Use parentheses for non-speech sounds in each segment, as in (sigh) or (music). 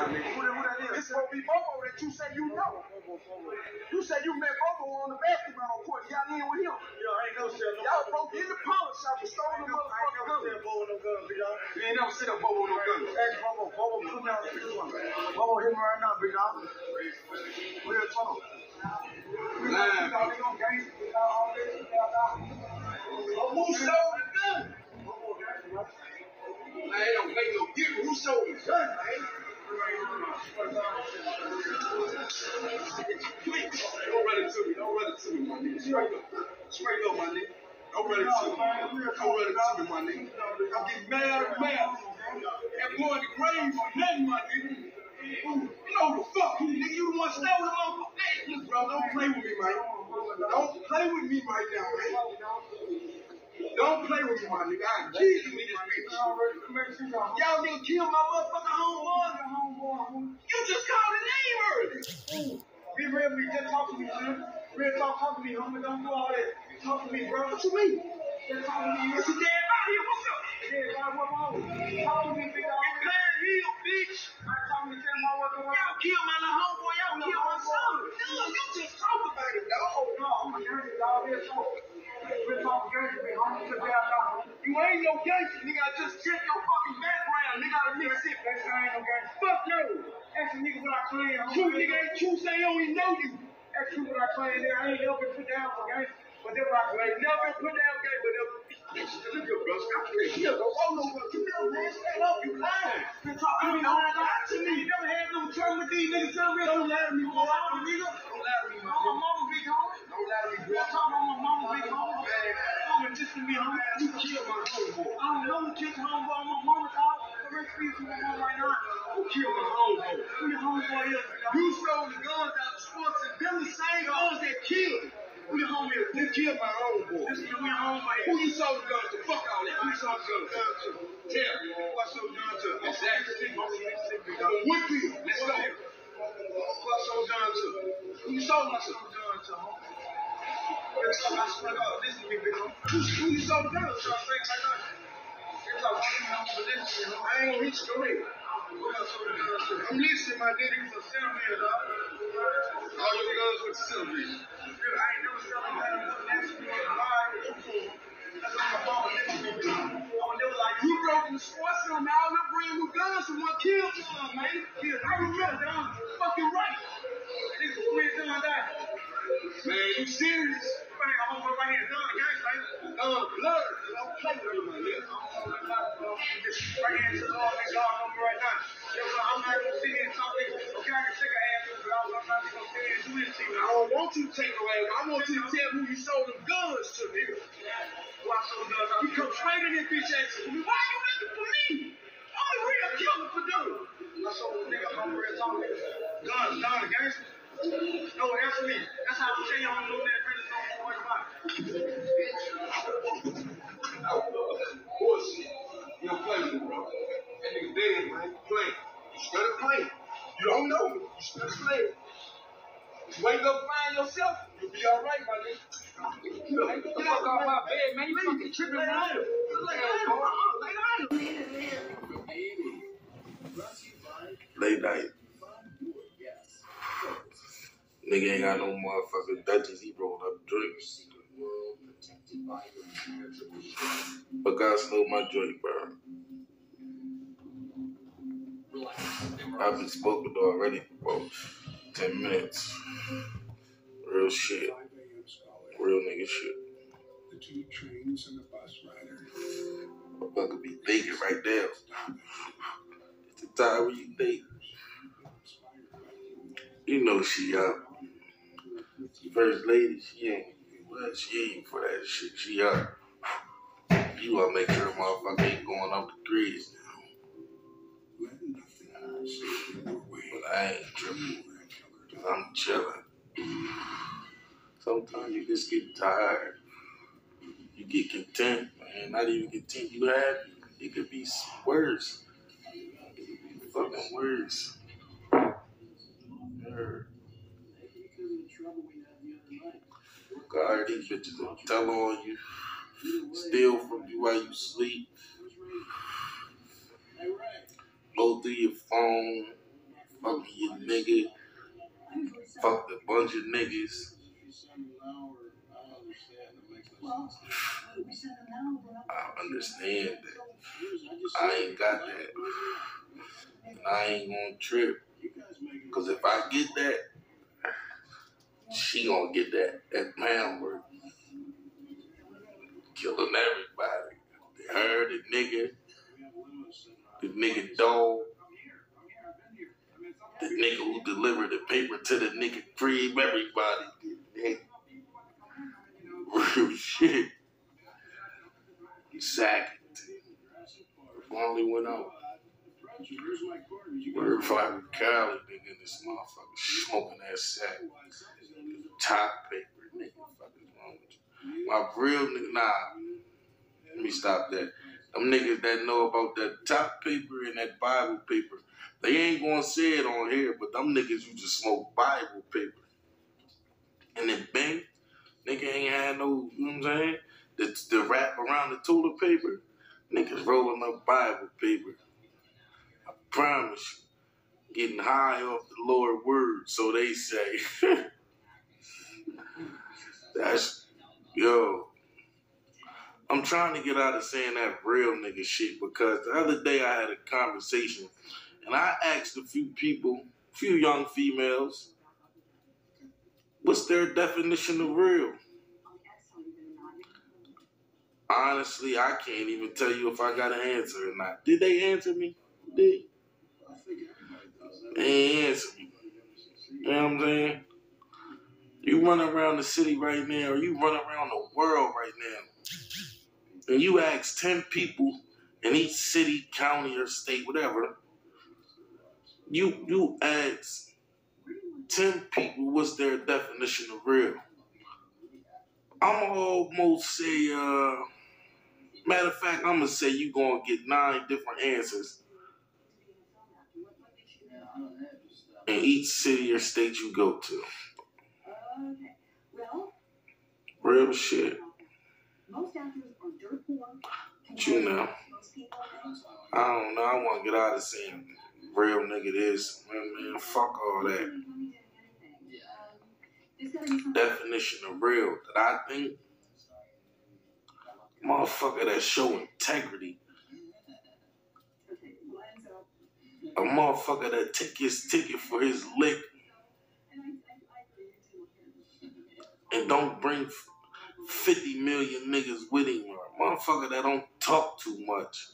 my nigga. Who who that is? This is gonna be Bobo that you say you know. You say you met Bobo on the basketball court. Y'all in with him. Yo, I ain't no shit. Y'all broke in the pawn shop and stole the motherfucking gun. Bobo no guns, big dog. You ain't never seen a Bobo no gun. Ask Bobo. Bobo, come down this one. Bobo, hit me right now, big dog. Real talk. Lying. Who stole the gun? Ain't don't play no giver. Who sold the gun, man? Don't run it to me. Don't run it to me, my nigga. Straight up. Straight up, my nigga. Don't run it to me. Don't run it to me, my nigga. I'm getting mad mad. And going to grave my nigga. You know the fuck, nigga. You the one stole the motherfucker. Bro, don't play with me, man. Don't play with me right now, man. Don't play with me, my nigga. I kill you in this bitch. Y'all didn't kill my motherfucking homeboy. You just called a name earlier. Be real, me. Just talk to me, son. Real talk, talk to me, homie. Don't do all that. Talk to me, bro. What you mean? Just talk to me. It's a dead body. What's up? Yeah, God, what wrong? Talk to me, bitch. I talk to me, tell what's going. Y'all killed my little homeboy. Y'all killed my son. Dude, you just talk about it, dog. No, I'm a big homie. You ain't no gangster, nigga. I just checked your fucking background, nigga. Out of Mississippi. Next time, I ain't no gangster. Fuck you. Ask a nigga what I claim. You nigga ain't true, say don't even know you. Ask you what I claim. Nigga, I ain't never been put down for gangster. But that's what I claim. Never been put down gay, but never. Look bro. Stop playing. Here, go roll over. You know, man. Stand up. You lying. Been talking to me, don't lie to me. You never had no trouble with these niggas. Tell me. Don't lie to me, boy. Nigga. Don't lie to me, my I'm a nigga. mama, big homie. Don't lie to me, boy. I'm a mama, big homie. Man, Mama, just to me, homie. you killed my homeboy. I don't know who killed homeboy. I'm a mama, dog. The rest of you my right now. Who killed my homeboy? Who your homeboy is? You stole the guns out of sports and them the same guns that killed. him. Who your homie is? Who killed my homeboy? This is who your homeboy Who is. you sold the guns to? Fuck all that. Who you sold the guns to? Tell me. What's your John to? Exactly. Dog. Whitfield. Let's go. What's your John to? Who you sold my to? John to, homie. I swear to God, listen to me, big homie. Who, who you sold the guns to? To think like that. Real talk, I don't know, but listen to me, homie. I ain't hit you. Go. Who else sold the guns to? I'm listening, my nigga. Niggas are selling dog. All your guns with silver. I ain't never selling to me you for. That's my mama to me, never like, You broke in the sports center, man. All brand new guns and one killed you, man. I remember that. was fucking right. niggas quit doing that. Man, you serious? Man, I'm over right here, done, gang, man. Uh, blood. Don't play with nigga. Right here to the Lord, nigga, I'm right now. I'm not I a ass, I'm don't want you to take away. I want you to tell who you sold them guns to, nigga. Why so does You come straight in this bitch me, why you looking for me? I'm a real killer for them. I saw this nigga I'm real talking. Guns, done, gangster. No, answer me. That's how I tell you I'm doing that business on the way about. Bullshit. You don't play with me, bro. That nigga dead, man. Play. You better play. You don't know me. You better play. Wake up, find yourself. You'll be all right, my nigga. You get the fuck off my bed, man. You fucking tripping around. Late night. Nigga ain't got no motherfucking Dutchies. He rolled up drinks. But God stole my joint, bro. I've been spoken to already for about 10 minutes. Real shit. Real nigga shit. The two trains and the bus rider. Motherfucker be thinking right there. It's the time when you think. You know she up. First lady, she ain't well, she ain't for that shit. She up. You wanna make sure motherfucker ain't going up the. Let But I ain't tripping. Cause I'm chilling. Sometimes you just get tired. You get content, man. Not even content. You happy. It could be worse. It could be fucking worse. Yeah. God, these bitches will tell on you, steal from you while you sleep, go through your phone, fucking your nigga, fuck a bunch of niggas. I understand that. I ain't got that. And I ain't gonna trip. Cause if I get that, she gonna get that at pound work. Killing everybody. Her, the nigga, the nigga dog, the nigga who delivered the paper to the nigga crib, everybody. Real (laughs) shit. Exactly. Only went out. Word five Cali, nigga, this motherfucker smoking that sack. Top paper, nigga. Fuck is wrong with you? My real nigga, nah. Let me stop that. Them niggas that know about that top paper and that Bible paper, they ain't gonna say it on here, but them niggas you just smoke Bible paper. And then bang, nigga ain't had no, you know what I'm saying? The, the wrap around the toilet paper, niggas rolling up Bible paper. I promise you, getting high off the Lord word, so they say. (laughs) That's, yo, I'm trying to get out of saying that real nigga shit because the other day I had a conversation and I asked a few people, a few young females, what's their definition of real? Honestly, I can't even tell you if I got an answer or not. Did they answer me? Did they ain't answer me? You know what I'm saying? You run around the city right now, or you run around the world right now, and you ask 10 people in each city, county, or state, whatever, you you ask 10 people what's their definition of real. I'm almost say, uh, matter of fact, I'm gonna say you gonna get nine different answers in each city or state you go to. Real shit. most actors you know, I don't know. I want to get out of saying real nigga this. Man, man, fuck all that. Definition of real that I think, motherfucker that show integrity. A motherfucker that take his ticket for his lick and don't bring 50 million niggas with him. A motherfucker that don't talk too much.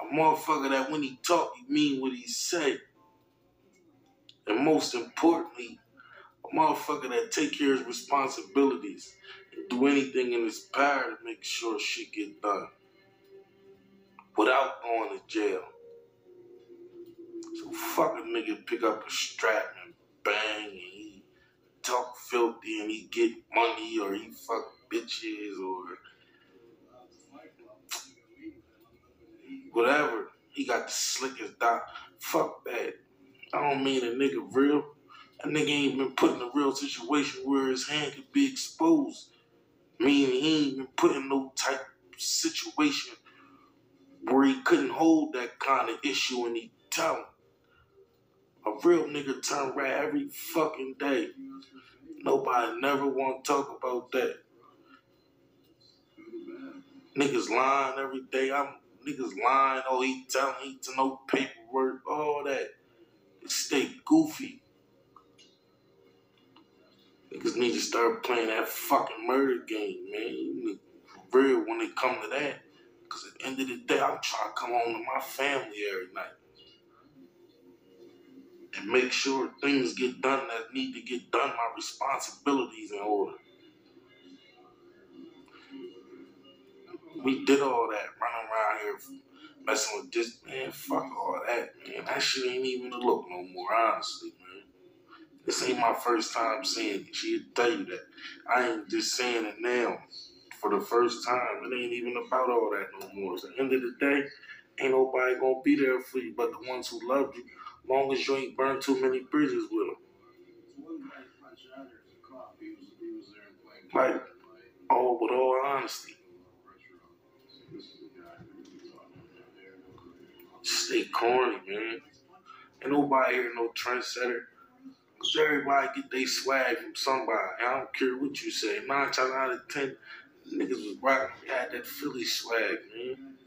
A motherfucker that when he talk, he mean what he say. And most importantly, a motherfucker that take care of his responsibilities and do anything in his power to make sure shit get done. Without going to jail. So fuck a nigga pick up a strap and bang and talk filthy and he get money or he fuck bitches or whatever. He got the slickest dot. Fuck that. I don't mean a nigga real. A nigga ain't been put in a real situation where his hand could be exposed. Meaning he ain't been put in no type situation where he couldn't hold that kind of issue and he tell him. A real nigga turn rat every fucking day. Nobody never want to talk about that. Niggas lying every day. I'm niggas lying. Oh, he telling he to no paperwork. All that. Stay goofy. Niggas need to start playing that fucking murder game, man. For real when it come to that. Cause at the end of the day, I'm trying to come home to my family every night. And make sure things get done that need to get done, my responsibilities in order. We did all that, running around here messing with this man, fuck all that, man. That shit ain't even a look no more, honestly, man. This ain't my first time saying it. She'll tell you that. I ain't just saying it now for the first time. It ain't even about all that no more. At the end of the day, ain't nobody gonna be there for you but the ones who love you. Long as you ain't burned too many bridges with them. Like, all with all honesty. Stay corny, man. Ain't nobody here no trendsetter. Cause everybody get they swag from somebody. I don't care what you say. Nine times out of ten, niggas was rocking, had that Philly swag, man.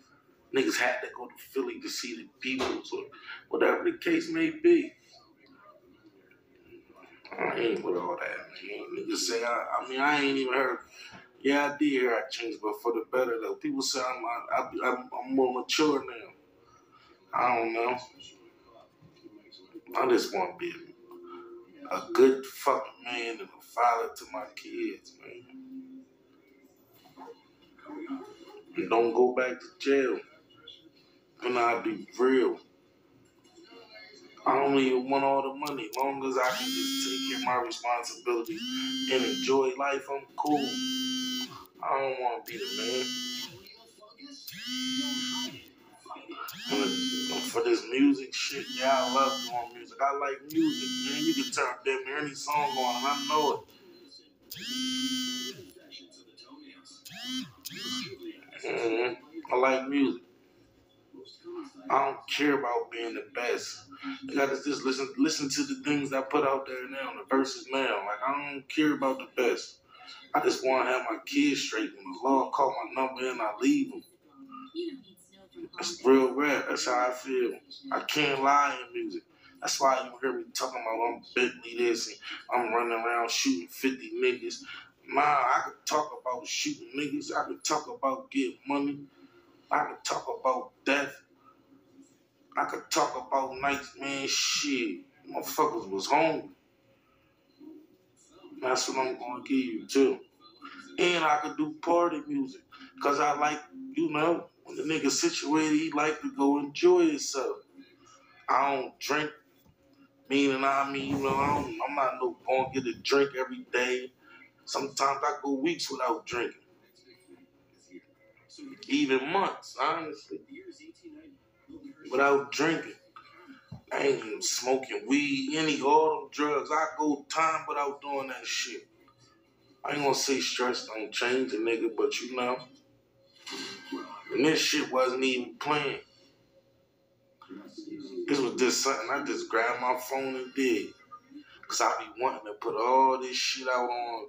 Niggas had to go to Philly to see the Beatles or whatever the case may be. I ain't with all that, man. Niggas say, I, I mean, I ain't even heard. Yeah, I did hear I changed, but for the better though. People say I'm, I, I, I'm, more mature now. I don't know. I just want to be a, a good fucking man and a father to my kids, man. And don't go back to jail. And I'll be real. I don't want all the money. Long as I can just take care of my responsibility and enjoy life, I'm cool. I don't want to be the man. For this music shit, yeah, I love doing music. I like music, man. You can turn damn near any song on, and I know it. Mhm. I like music. I don't care about being the best. I gotta just listen listen to the things I put out there now, the verses now. Like I don't care about the best. I just want to have my kids straight. When the law call my number and I leave them. That's real rap. That's how I feel. I can't lie in music. That's why you hear me talking about I'm Bentley this and I'm running around shooting 50 niggas. Nah, I could talk about shooting niggas. I could talk about getting money. I could talk about death. I could talk about nights, man. Shit, motherfuckers was hungry. That's what I'm gonna give you too. And I could do party music. Cause I like, you know, when the nigga situated, he like to go enjoy himself. I don't drink. Meaning, I mean, you know, I don't, I'm not no gonna get a drink every day. Sometimes I go weeks without drinking. Even months, honestly. Without drinking. I ain't even smoking weed, any all them drugs. I go time without doing that shit. I ain't gonna say stress don't change a nigga, but you know. And this shit wasn't even playing. This was just something I just grabbed my phone and did. Cause I be wanting to put all this shit out on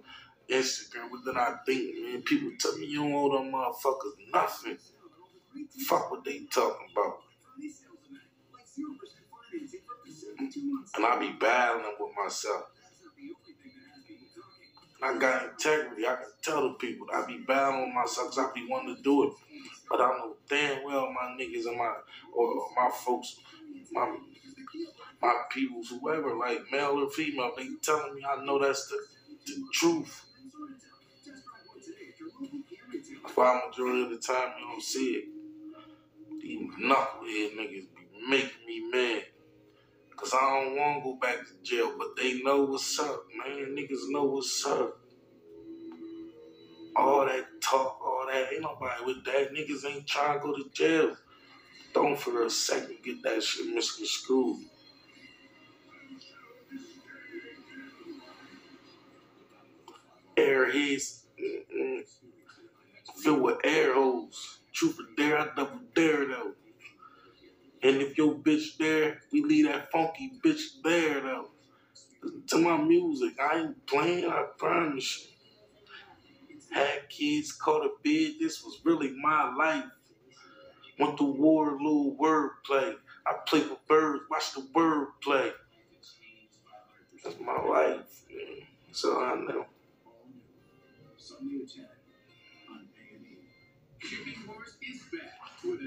Instagram, but then I think, man, people tell me you don't owe them motherfuckers nothing. Fuck what they talking about. And I be battling with myself. I got integrity. I can tell the people. I be battling with myself because I be wanting to do it. But I know damn well my niggas and my or my folks, my my peoples, whoever, like male or female, they telling me I know that's the, the truth. Why majority of the time you don't see it. These knucklehead niggas making me mad. Cause I don't want to go back to jail, but they know what's up, man. Niggas know what's up. All that talk, all that, ain't nobody with that. Niggas ain't trying to go to jail. Don't for a second get that shit misconstrued. Airheads mm-mm, filled with air holes. Truth or dare, I double dare though. And if your bitch there, we leave that funky bitch there though. Listen to my music. I ain't playing, I Had kids, caught a bid, this was really my life. Went to war, little wordplay. I played for birds, watch the word play. That's my life, man. I know.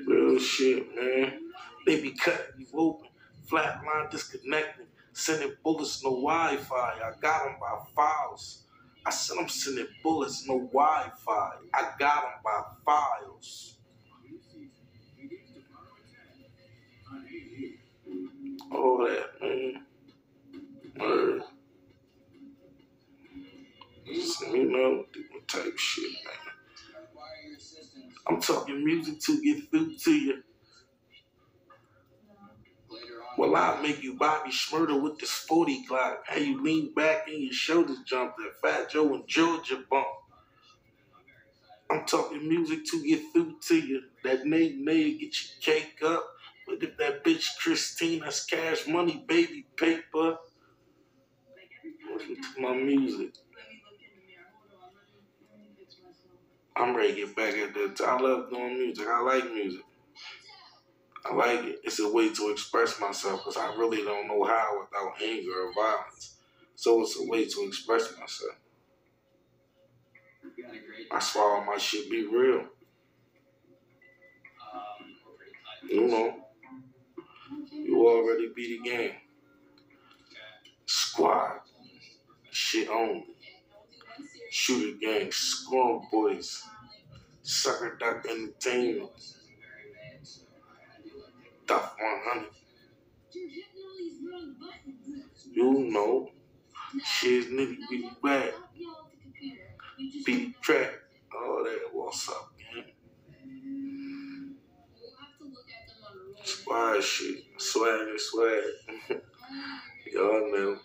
Real shit, man. They be cutting you open, flatline disconnecting, sending bullets, no Wi-Fi. I got them by files. I said I'm sending bullets, no Wi-Fi. I got them by files. All that, man. Word. Just, you know, type shit, man. I'm talking music to get through to you. Well, I'll make you Bobby Shmurda with the sporty Glock. How you lean back and your shoulders jump that Fat Joe and Georgia bump. I'm talking music to get through to you. That nay nay get your cake up. But if that bitch Christina's cash money, baby paper, listen to my music. I'm ready to get back at that. I love doing music. I like music. I like it. It's a way to express myself because I really don't know how without anger or violence. So it's a way to express myself. I swallow my shit be real. You know. You already beat the game. Squad. Shit on. Shooter gang. Scrum boys. Sucker duck entertainment. Duff 100. You know. Shit nigga be back. Beat track. All that. What's up, man? Swag shit. Swag swag. (laughs) Y'all know.